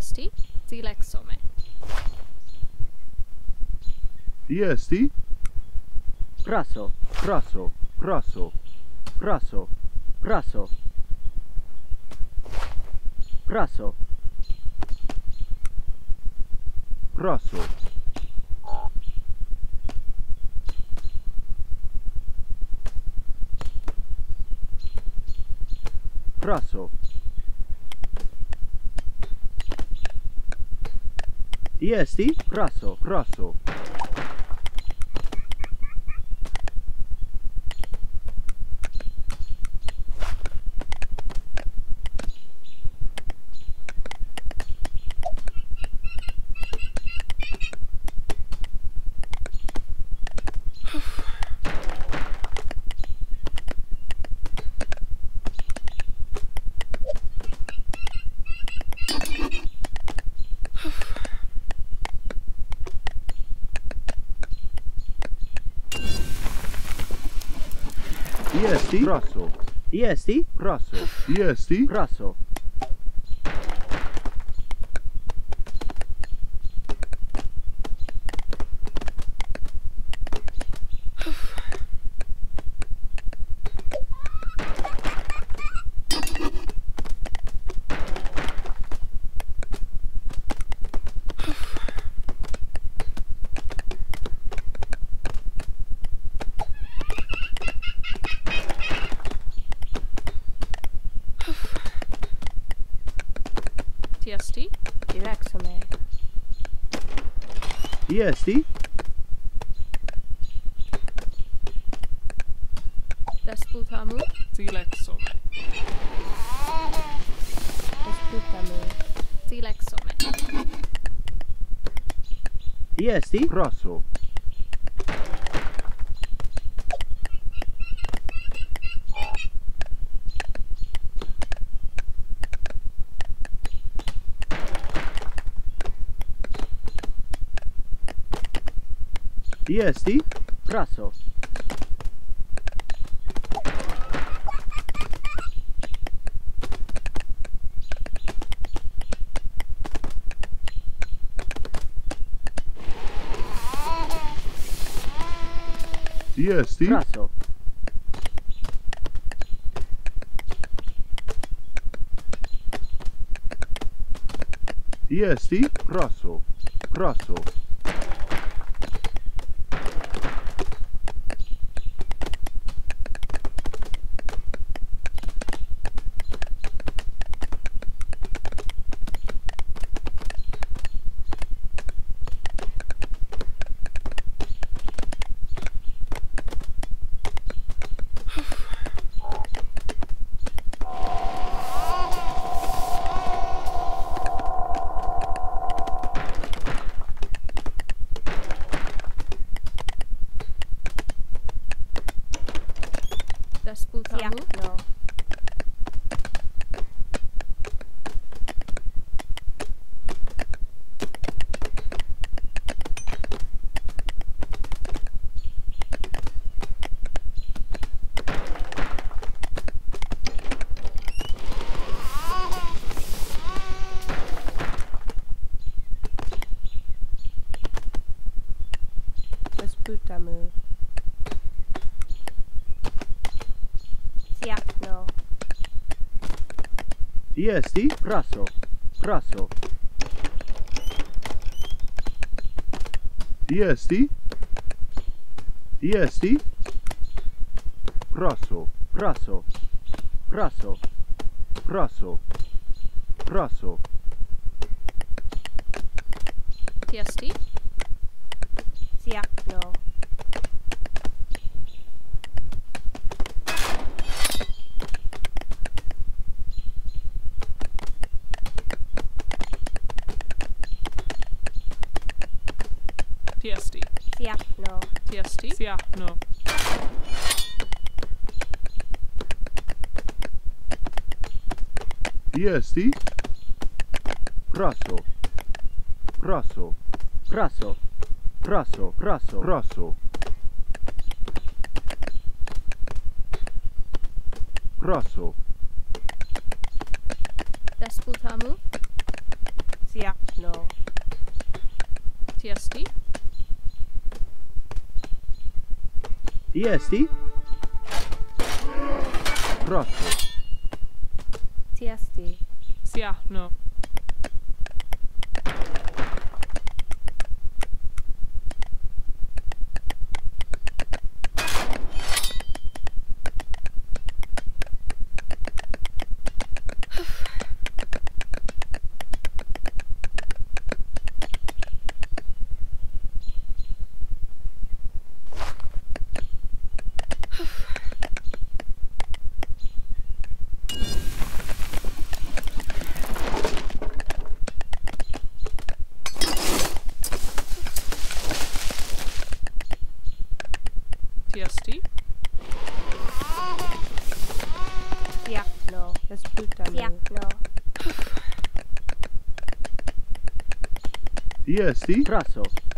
DST, Zilaxome. DST? Praso, praso, praso, praso, praso. Praso. Praso. Praso. Jest i raso, raso. EST? Rosso. Jesti? Rosso. Jesti? Rosso. EST, Desputamu, Zilexome. Disputamu. Zilexome. EST, raso, EST, Jesti? Kraso. Jesti? Kraso. Jesti? Kraso. Kraso. jest i praso, praso. Jest i jest i praso, praso, praso, praso, praso. Jest i Sì? Raso. Raso. Raso. Raso. Raso. Raso. Raso. Desputamo? Sia. Ah, no. Ti esti? Ti esti? Raso. Siahno. DSD. Grasso. TST.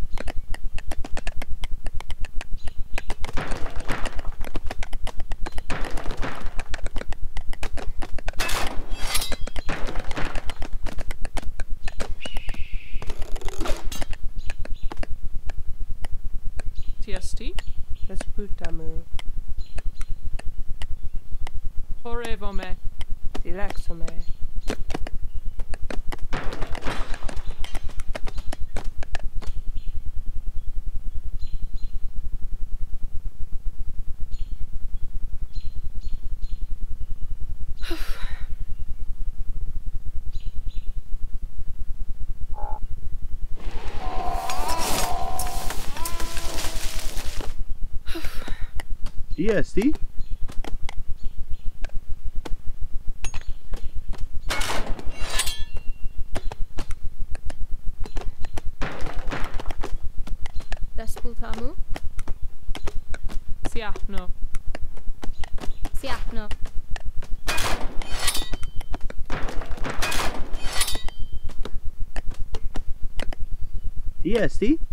DSD. Desputamu. Siahno. Siapno. DSD. Grasso.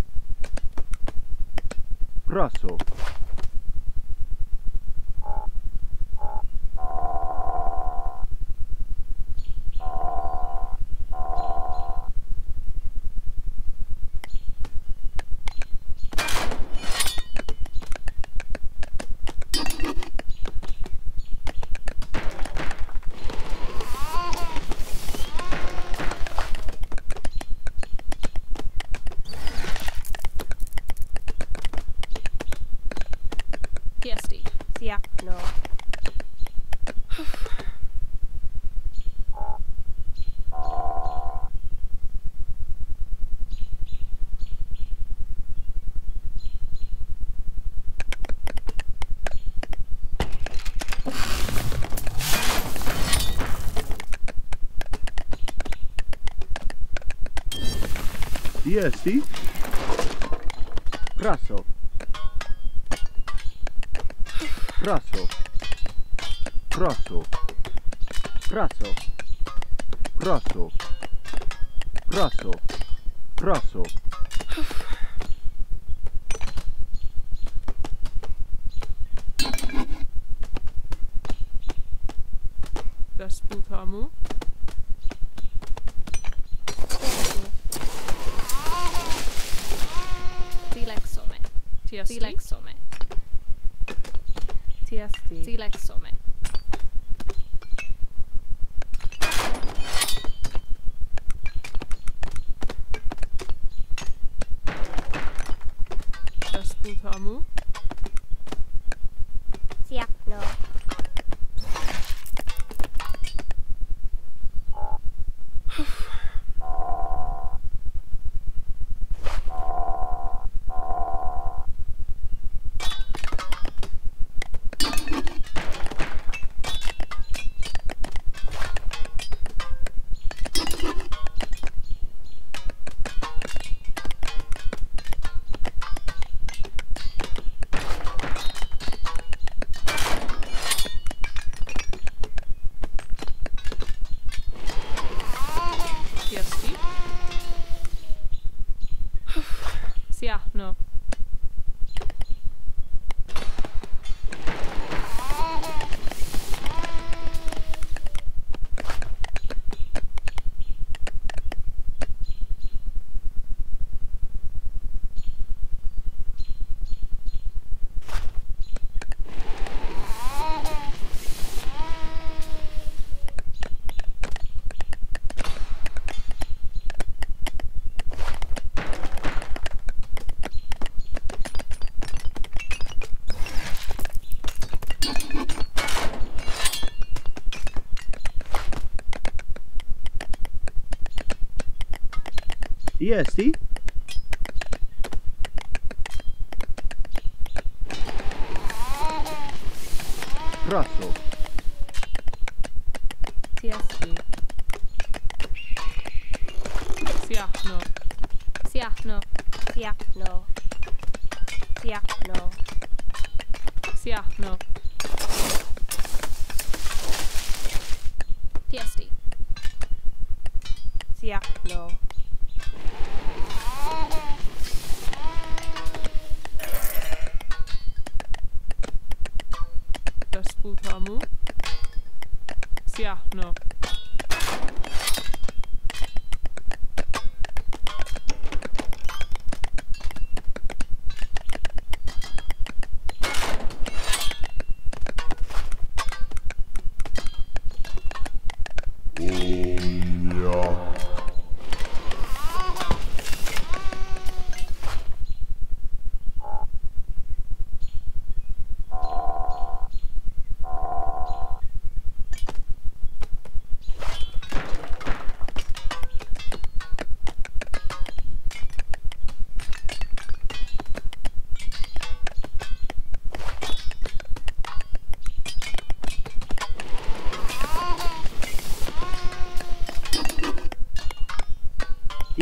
Yeah, see? Russell. Russell. Russell. Russell. Russell. Russell. Russell. Yes, see?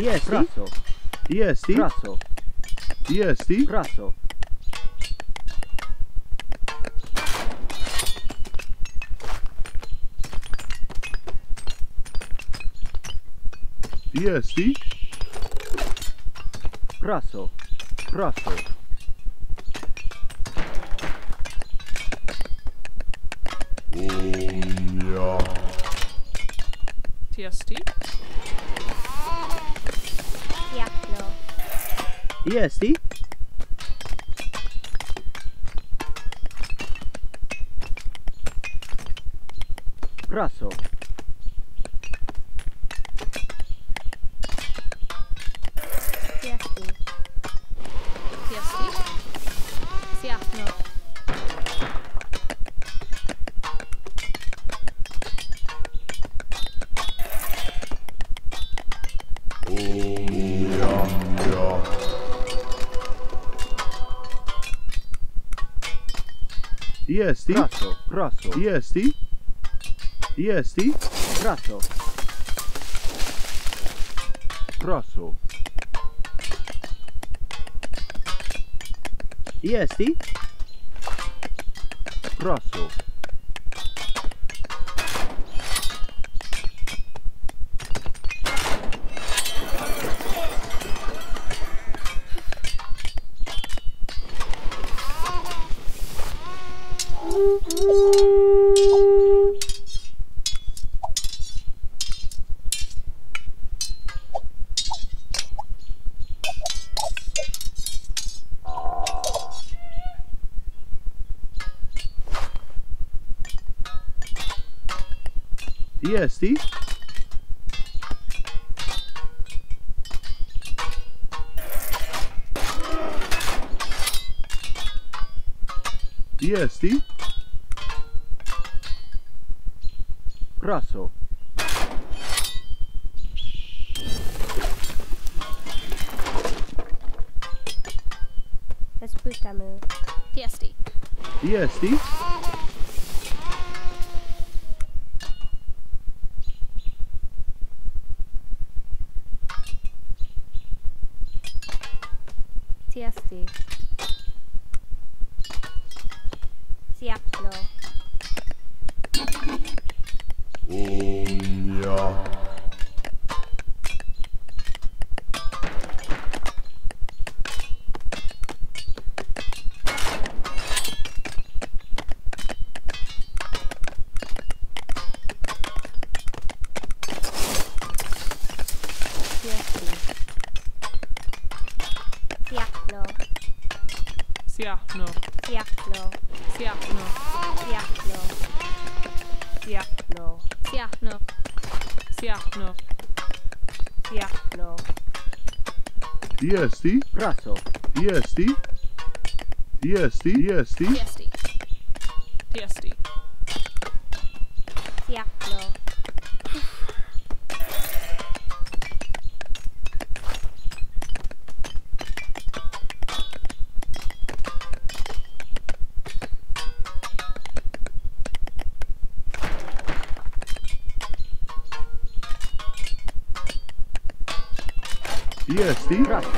Jest. Praco. Jest. Praco. Jest. Praco. Jest. Praso. Praso. Yeah, see? Jesti? Prosto, prosto. Jesti? Jesti? Prosto. Prosto. Jesti? Prosto. Trieste Trieste Prasso Let's put them EST. Russell. EST. EST. EST. EST. EST. Yeah. No. ESD, Praso.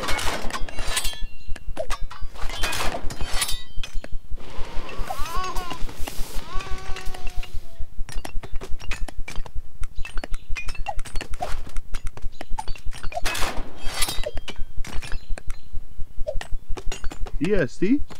ESD, Praso.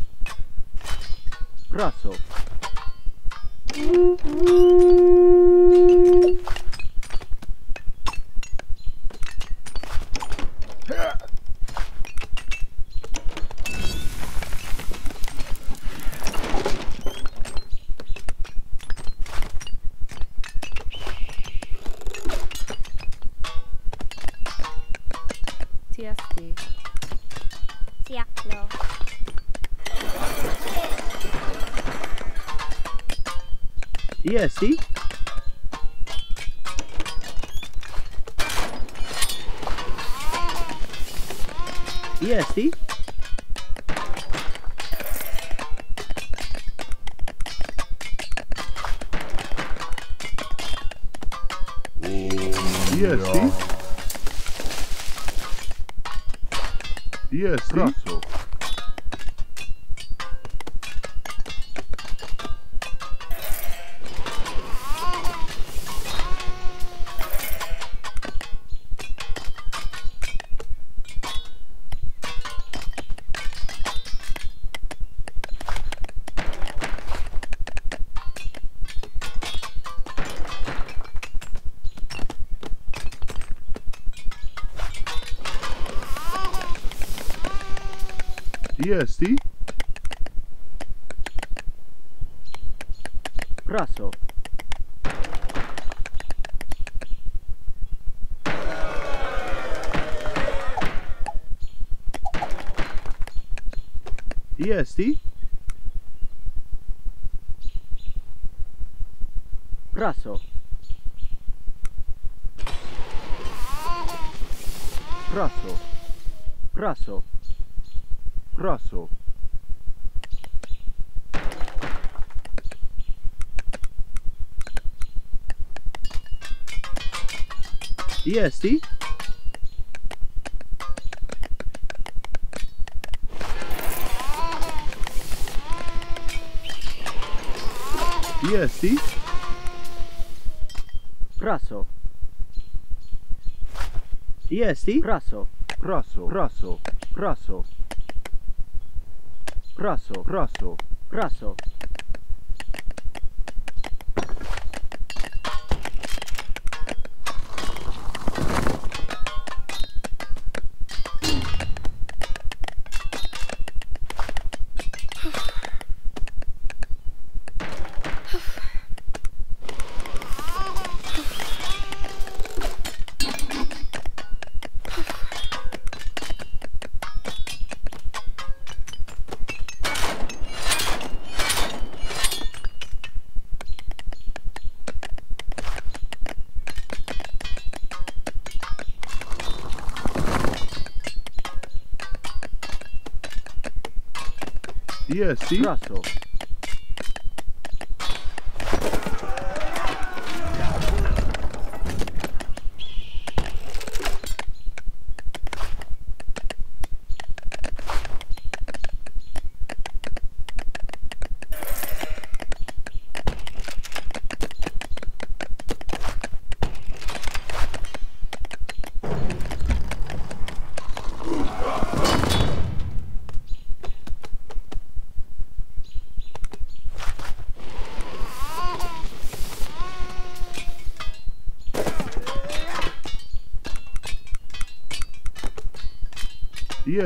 richiesti? Raso. Jesti? Raso. Raso. Raso. rosso e este e este rosso e este rosso rosso rosso rosso Praso. Praso, Praso. DSC? Russell.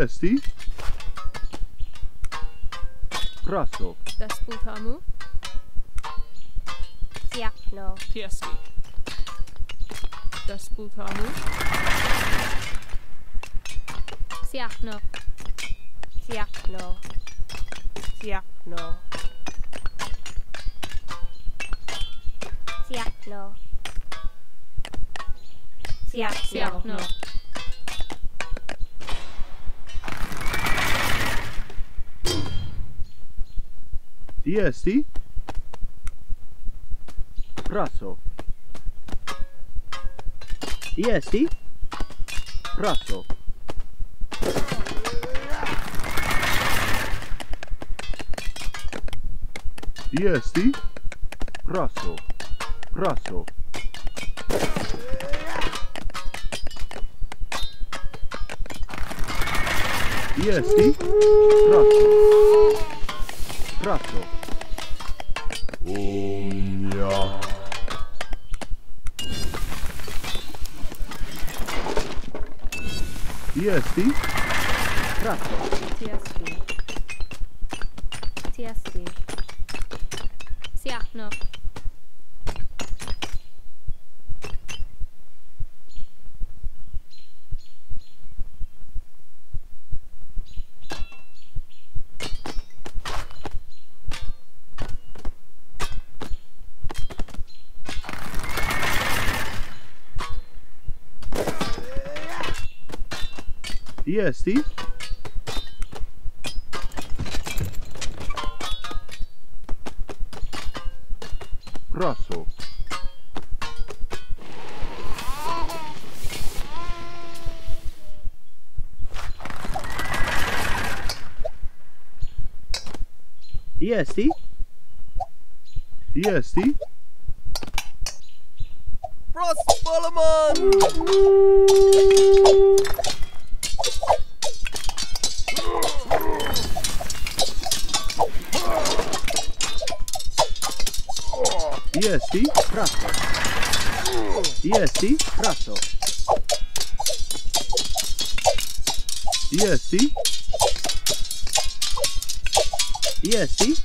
Esti? Prasso. Desputamu? Diakno. Tiesi. Desputamu? Siakno. Siakno. Siakno. Siakno. Siakno. Siakno. Jesti? Praco. Jesti? Praco. Jesti? Praco. Praco. Praso. TSD. TSD. Siachno. EST. Praso. EST. EST. Ross Solomon! EST. Praso. EST. Praso. EST. EST.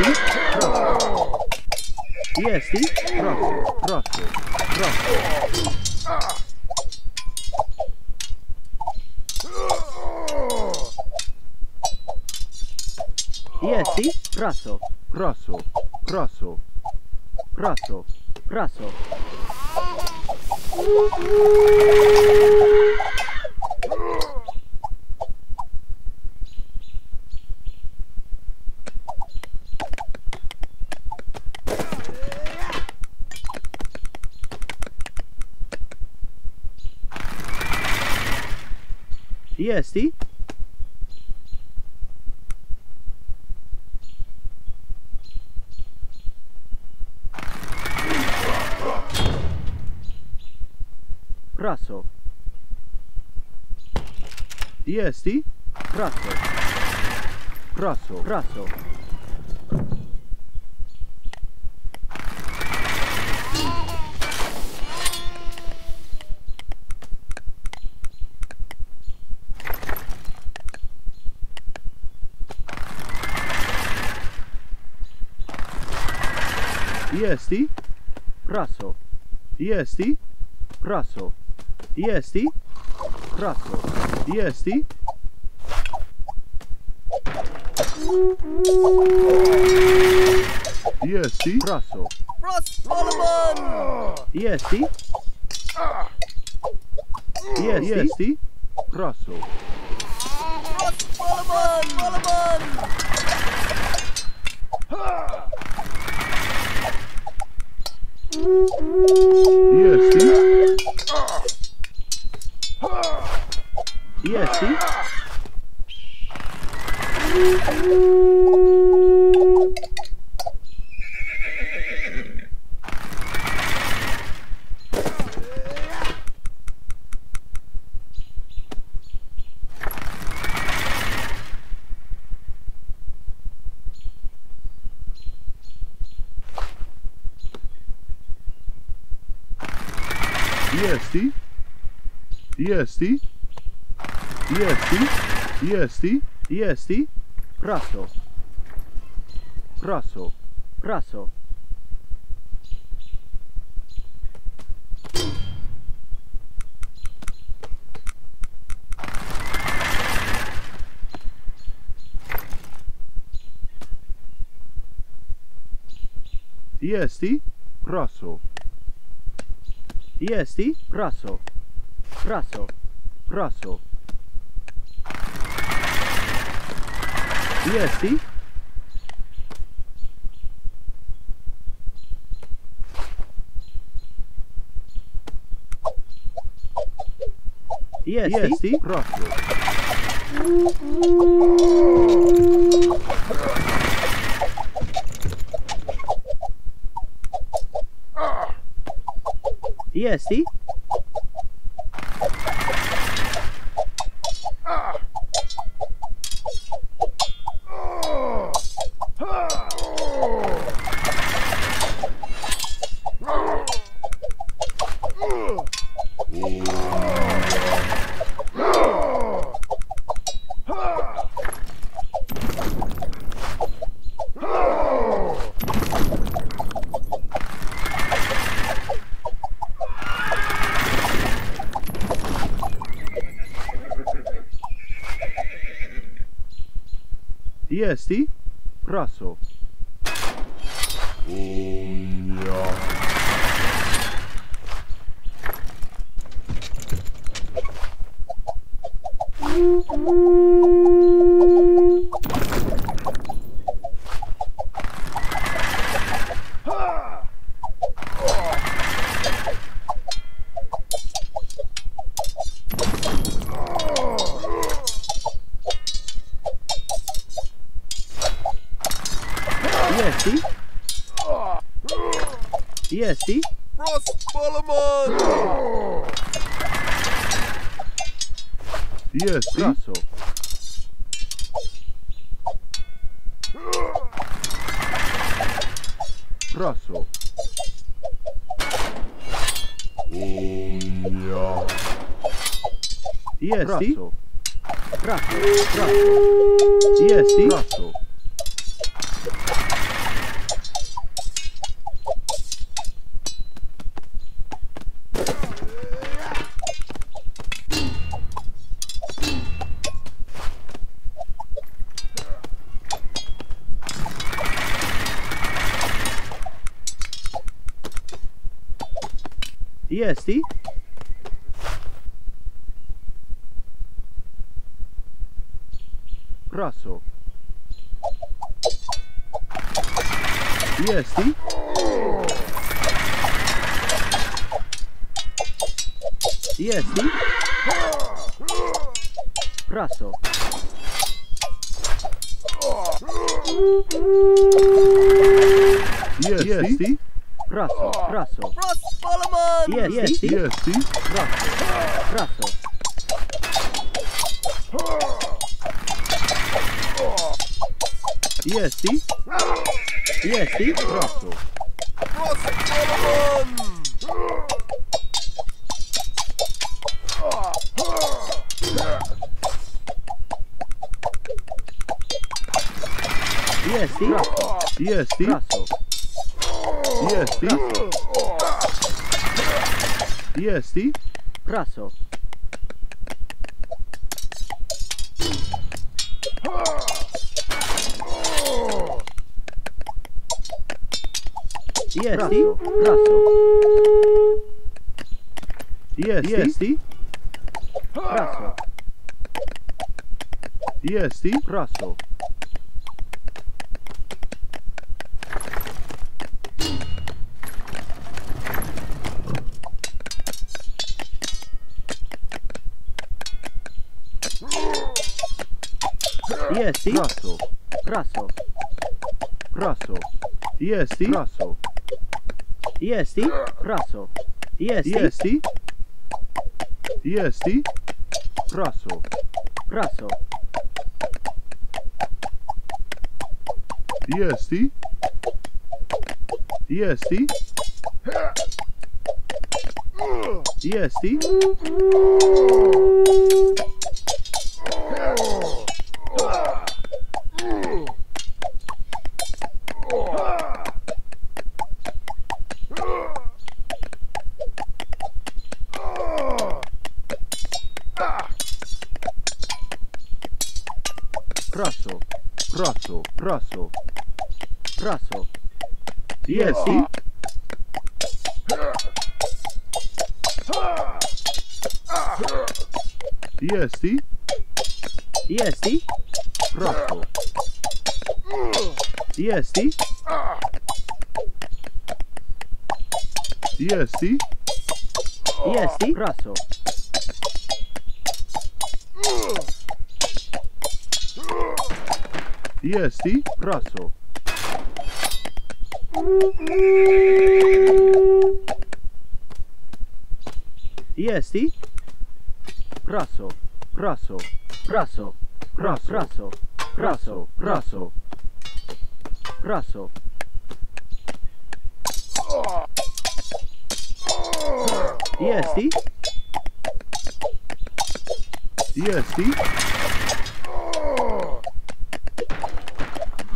EST. Praso. EST. Praso. Praso. Praso. EST. Praso. Praso. Praso. Praso. Praso. testi? Raso. Jesti? Grasso. Grasso. Raso. EST. Praso. EST. Praso. EST. Praso. EST. EST. Praso. Ross Solomon! EST. EST. EST. Praso. Ross Solomon! Solomon! EST. EST. EST. EST, EST, EST, EST, prasso, prasso, prasso. EST, prasso. EST, prasso. Raso, raso. Yes, Jesti? Jesti? Raso. Jesti? Ti esti raso. Mm-hmm. EST. Brazo. Brazo. Brazo. EST. Jesti? Praso. Praso. Ross Solomon! Jesti? Jesti? Praso. Praso. Jesti? Jesti? Praso. Ross Solomon! Jesti? Praso. Jesti? Praso. Jesti? Jesti? Praso. Jesti? Praso. Jesti? Jesti? Praso. Jesti? Praso. Jesti? Praso. Praso. Jesti? Praso. Jesti? Praso. Jesti? Jesti? Jesti? Praso. Praso. Jesti? Jesti? Jesti? Praso. Praso. Praso. Praso. DSD? Rocco. DSD? DSD? DSD? Rosso. DSD? Rosso. DSD? Rosso. Rosso. Rosso. Raso, raso, raso, raso. Raso. Oh. Jesti? Jesti?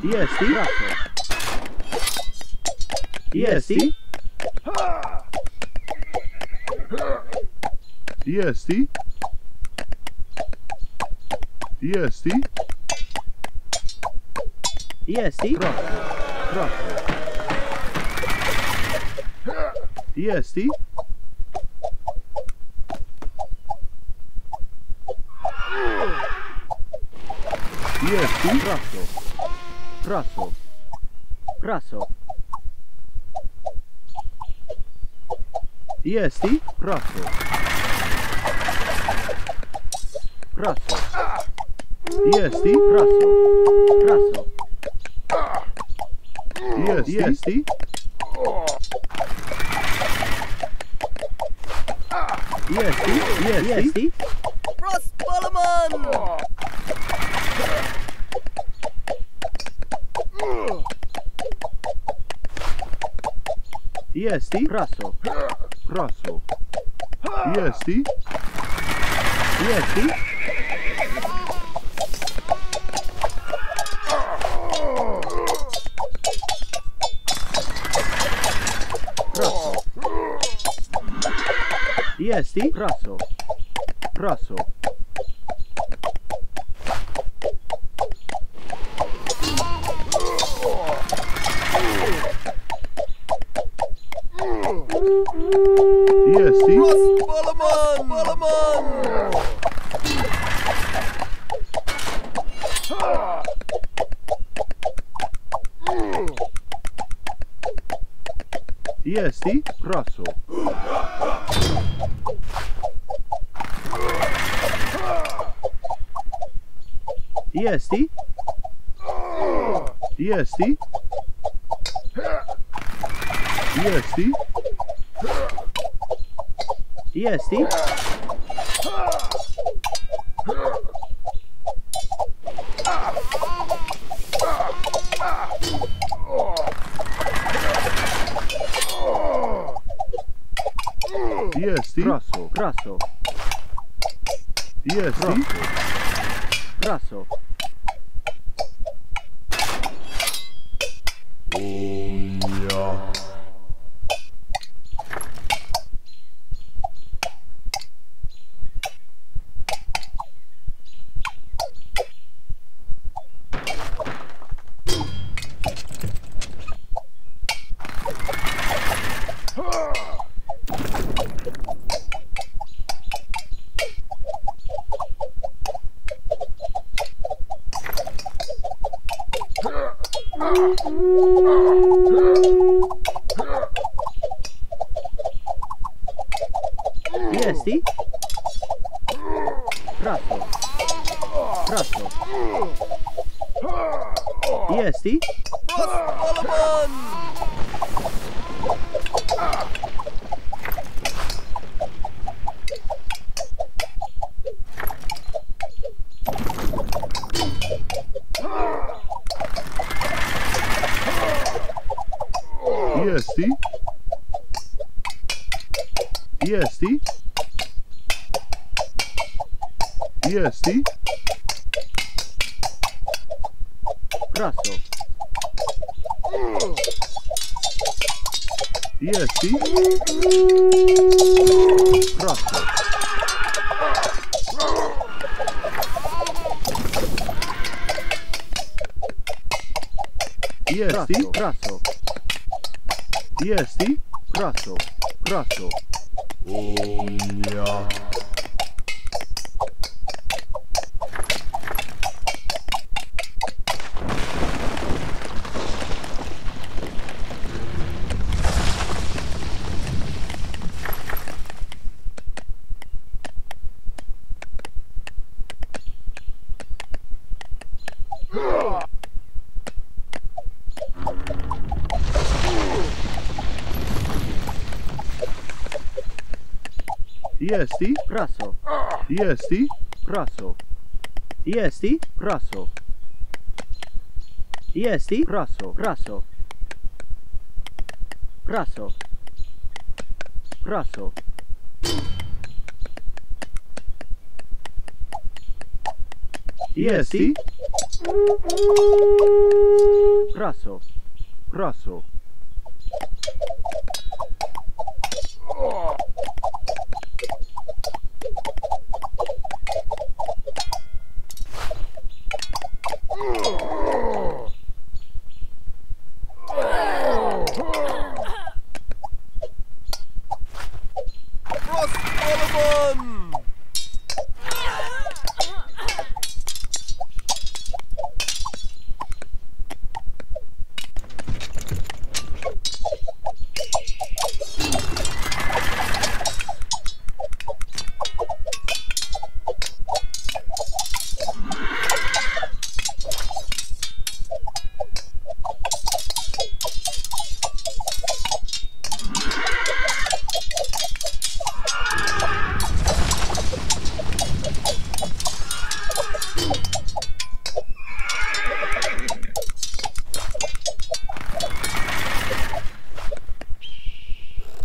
Jesti? Oh. Raso. Jesti? Jesti? EST? EST? Troppo. Troppo. EST? EST? Grasso. Grasso. Grasso. EST? Grasso. DST? Russell. Russell. DST? DST? DST? DST? Ross Bolleman! DST? Grasso. Grasso. DST? DST? jesti? Prosto. Prosto. Jesti? Prost, Balaman! Balaman! Jesti? DSD? DSD? DSD? DSD? DSD? Красно. Красно. DSD? Красно. Tratto. Tratto. Yes, see? Bas Balaban! así. Rápido. Y así, brazo. Jesti? Praso. Jesti? Praso. Jesti? Praso. Jesti? Praso. Praso. Praso. Praso. Jesti? Praso. Praso.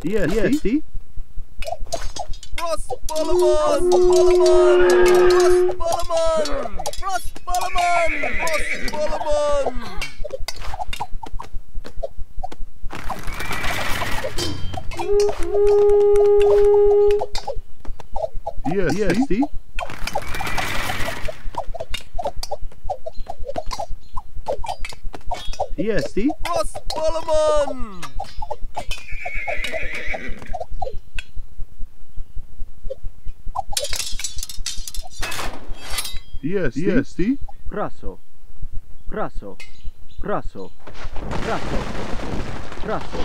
EST, EST. Cross Solomon! Solomon! Jesti? Jesti? Praso. Praso. Praso. Praso. Praso.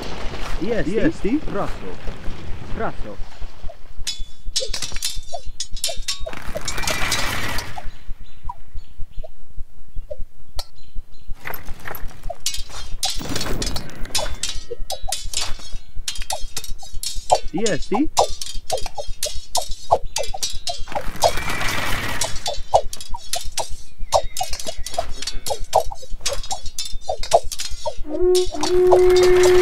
Jesti? Jesti? Praso. Praso. Música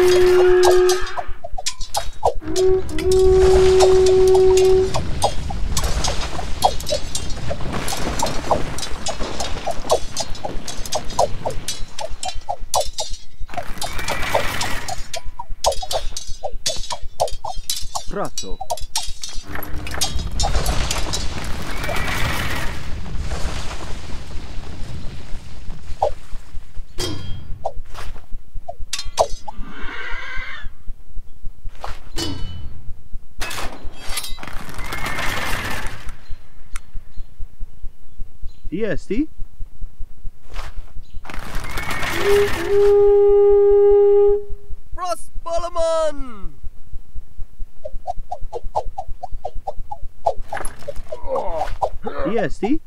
EST. Cross Solomon! Oh. EST.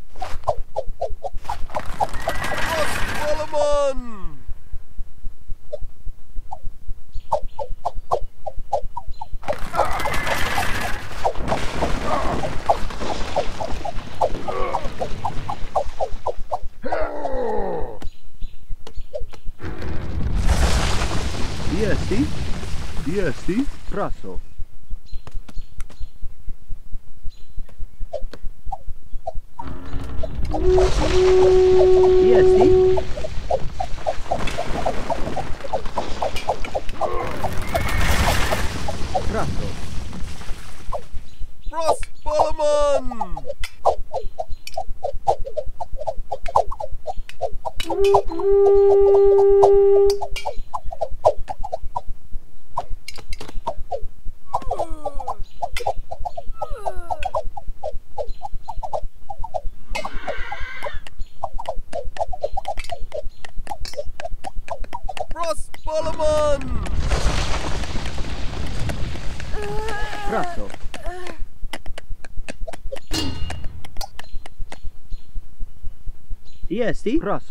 Yeah, see? Cross.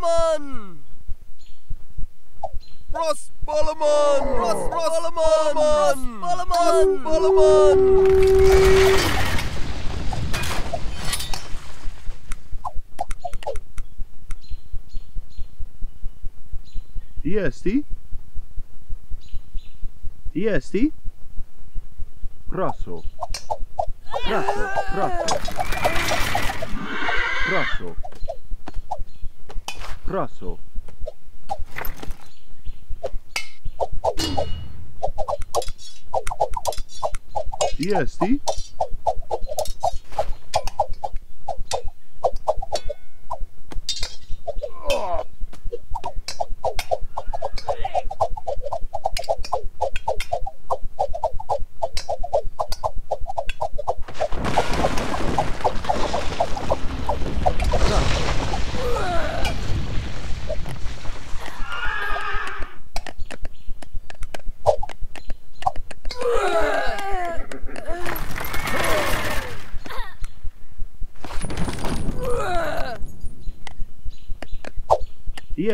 Bros Bolleman! Bros Bolleman! Bros Bolleman! Bros Bolleman! Jesti? Jesti? Praso. Praso. Praso. Praso. raso. ¿Y este?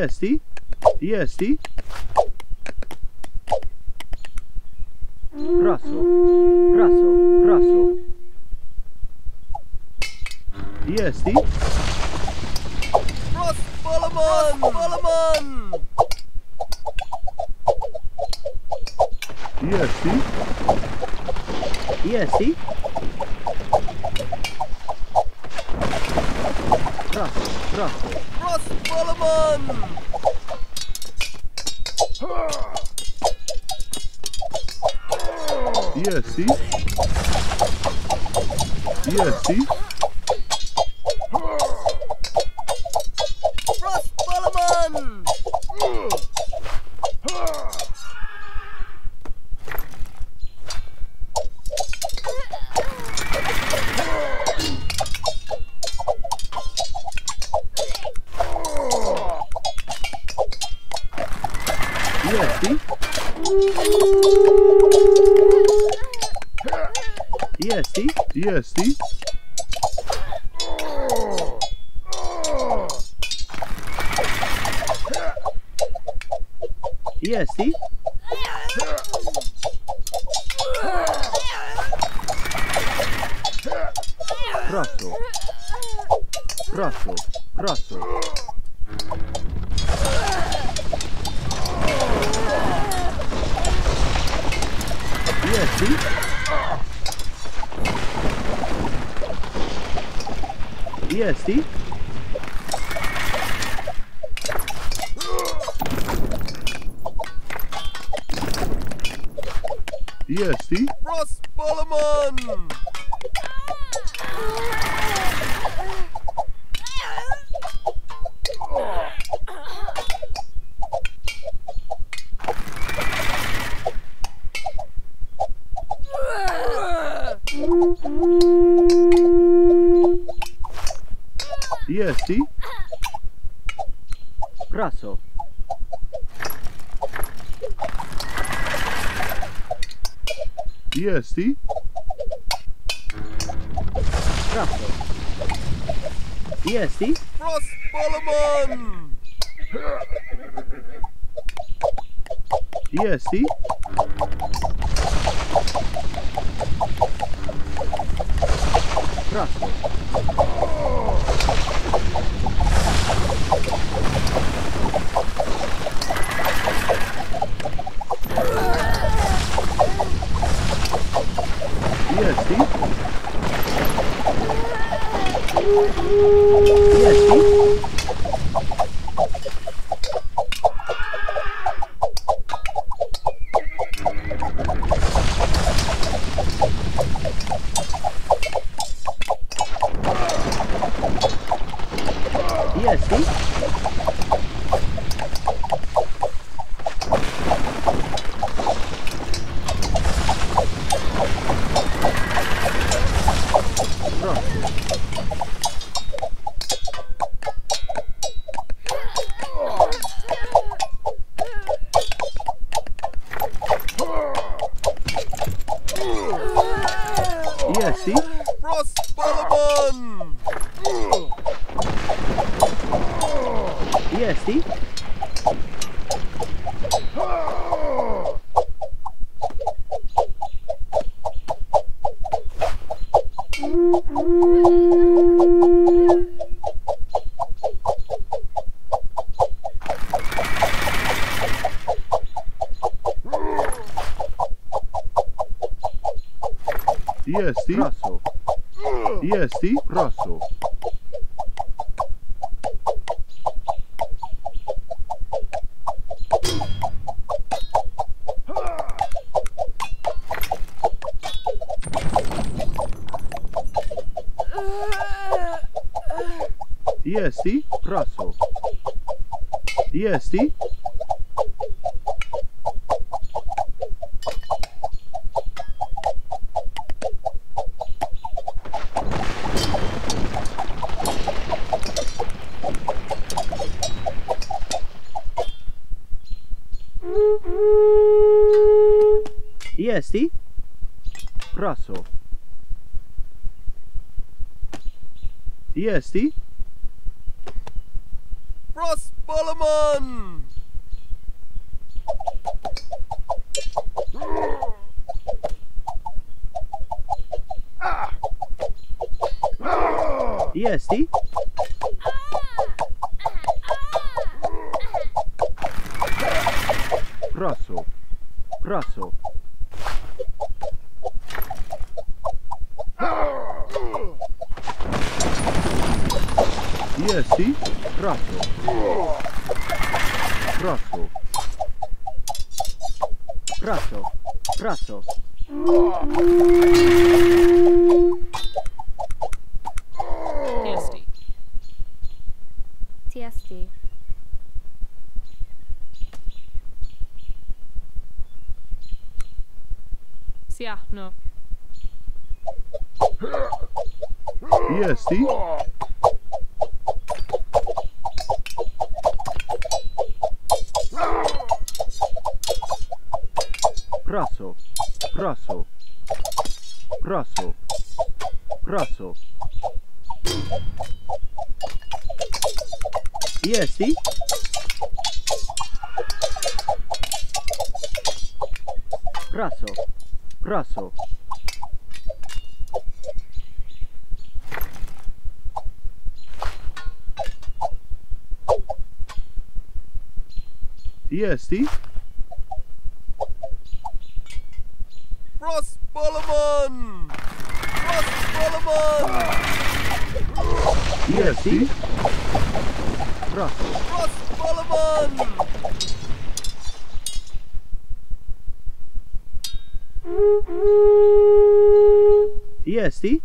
Jesti? Praso. Jesti? Bros Bolleman! Jesti? Jesti? Jesti? Yeah, see? Russell. Russell. Russell. Yeah, see? Yeah, see? EST, Praso. EST. Frost Ballerman! EST, Praso. EST, EST. Praso. EST, 60 yeah, Steve? Ross Bolomon! Ross Bolomon! Yeah, Steve? Ross. Ross Bolomon! Yeah, Steve?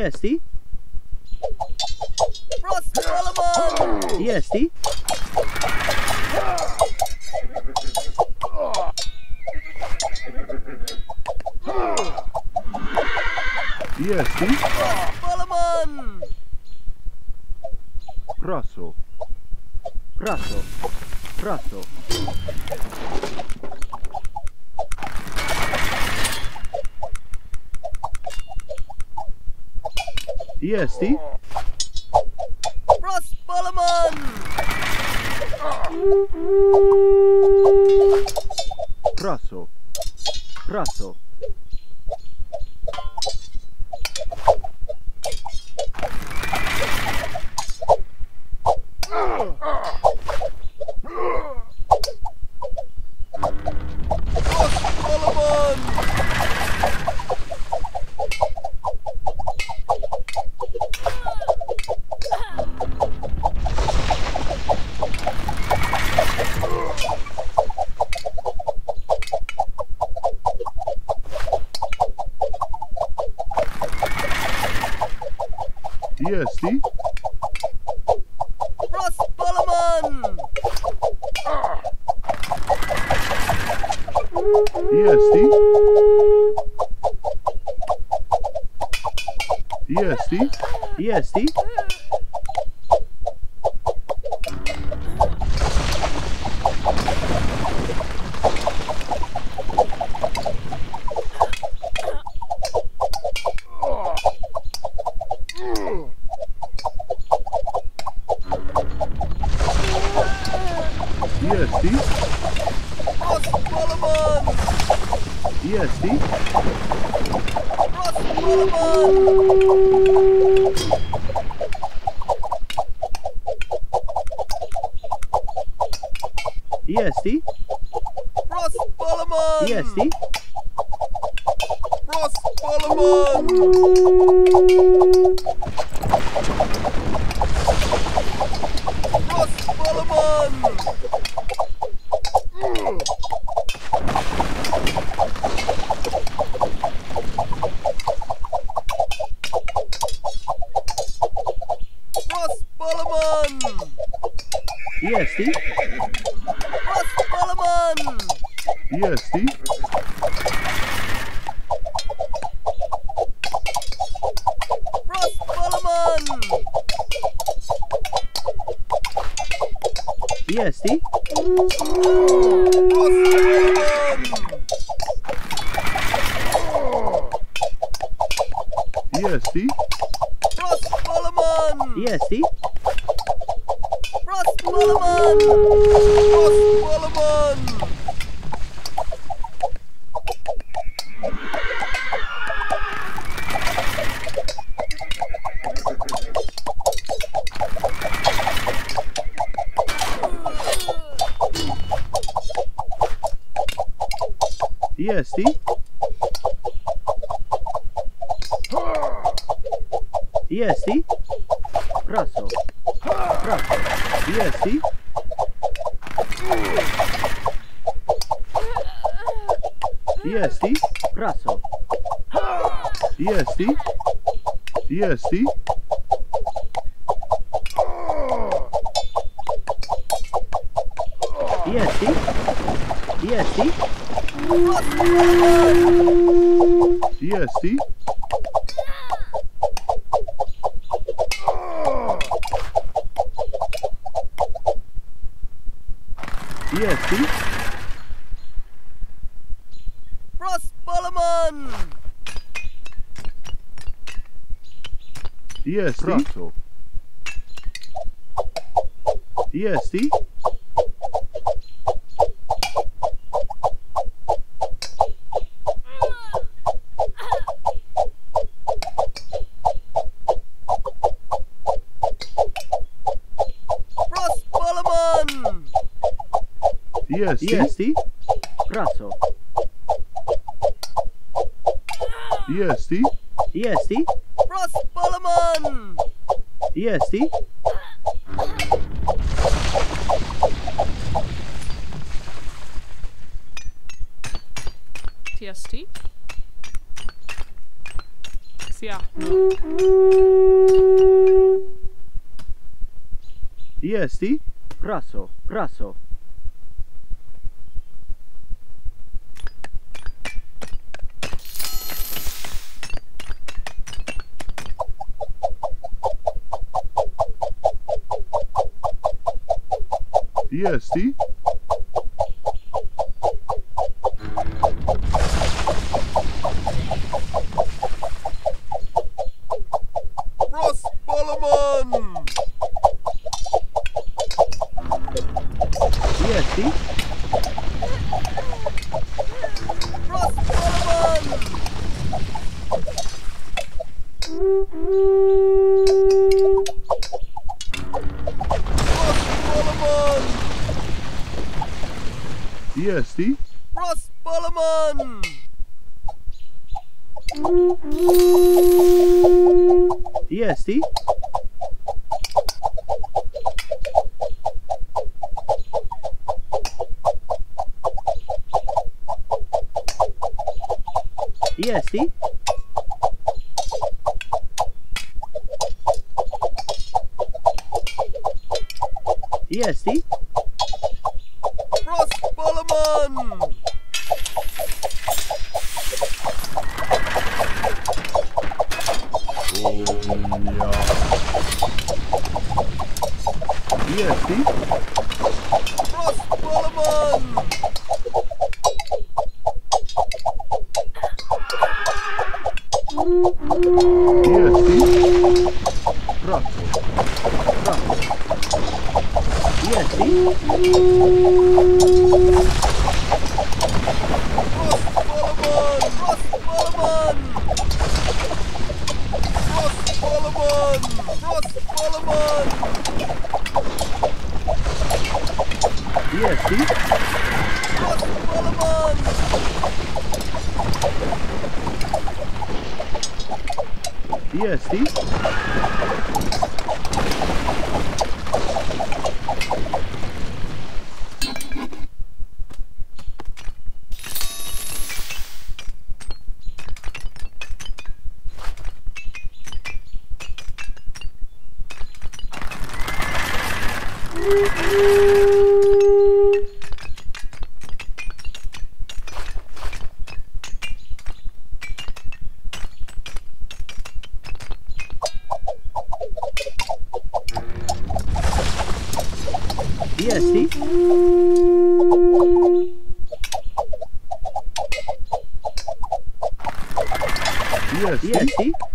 yeah, see? yeah, Steve? Yeah, Steve? BSD? BSD? Ross Solomon! BSD? Ross Solomon! Ross Solomon! BSC. Crosso. Crosso. BSC. BSC. Crosso. BSC. BSC. BSC. BSC. BSC. Frost Solomon! EST, Rosso. EST, EST, EST. Rosso. EST, EST. Frost Solomon! EST. TST. Siakno. EST, Rosso. Rosso. EST, Frost Jesteś? Proszę. Proszę. Jesteś? yeah, Steve. 50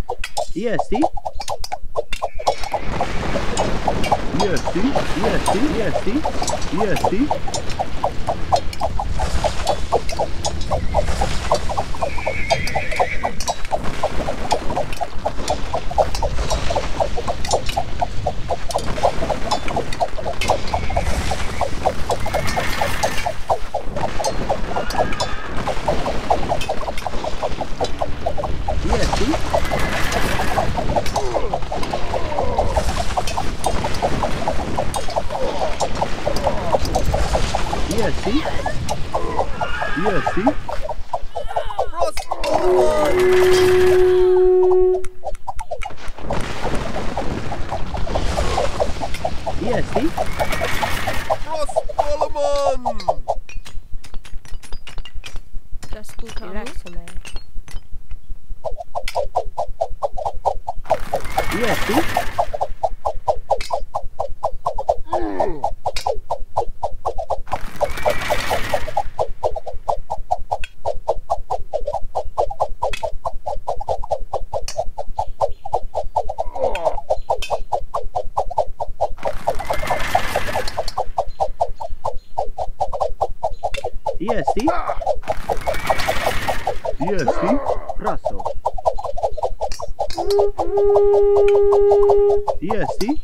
EST, Frost EST.